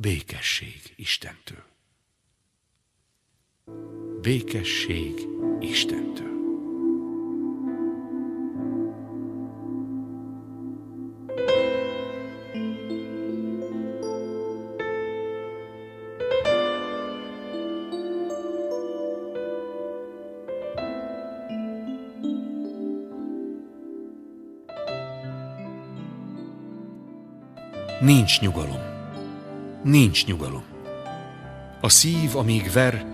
békesség Istentől. Békesség Istentől. Nincs nyugalom. Nincs nyugalom. A szív, amíg ver,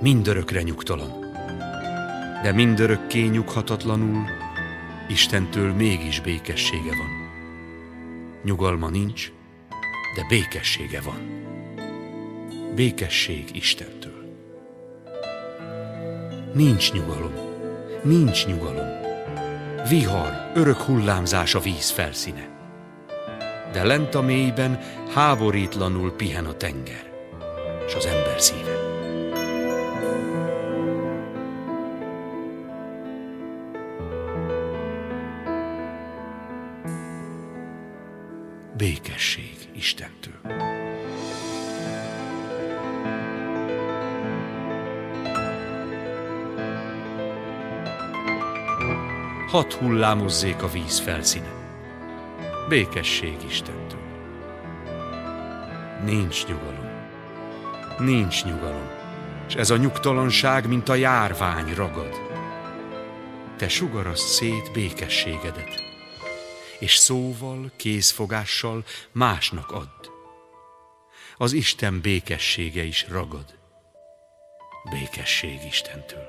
mindörökre nyugtalan. De mindörökké nyughatatlanul Istentől mégis békessége van. Nyugalma nincs, de békessége van. Békesség Istentől. Nincs nyugalom, nincs nyugalom. Vihar, örök hullámzás a víz felszíne de lent a mélyben háborítlanul pihen a tenger, és az ember szíve. Békesség Istentől. Hat hullámozzék a víz felszíne békesség Istentől. Nincs nyugalom. Nincs nyugalom. És ez a nyugtalanság, mint a járvány ragad. Te sugaraszt szét békességedet, és szóval, kézfogással másnak add. Az Isten békessége is ragad. Békesség Istentől.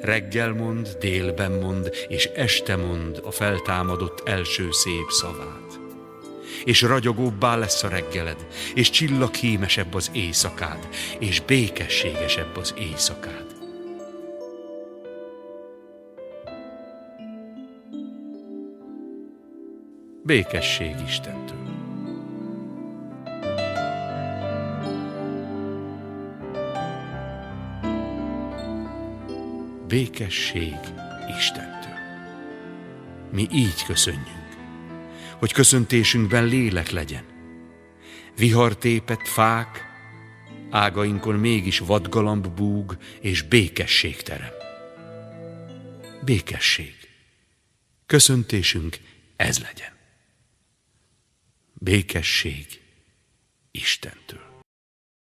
Reggel mond, délben mond, és este mond a feltámadott első szép szavát. És ragyogóbbá lesz a reggeled, és csillaghímesebb az éjszakád, és békességesebb az éjszakád. Békesség Istentől. békesség Istentől. Mi így köszönjünk, hogy köszöntésünkben lélek legyen. Vihartépet fák, ágainkon mégis vadgalamb búg és békesség terem. Békesség. Köszöntésünk ez legyen. Békesség Istentől.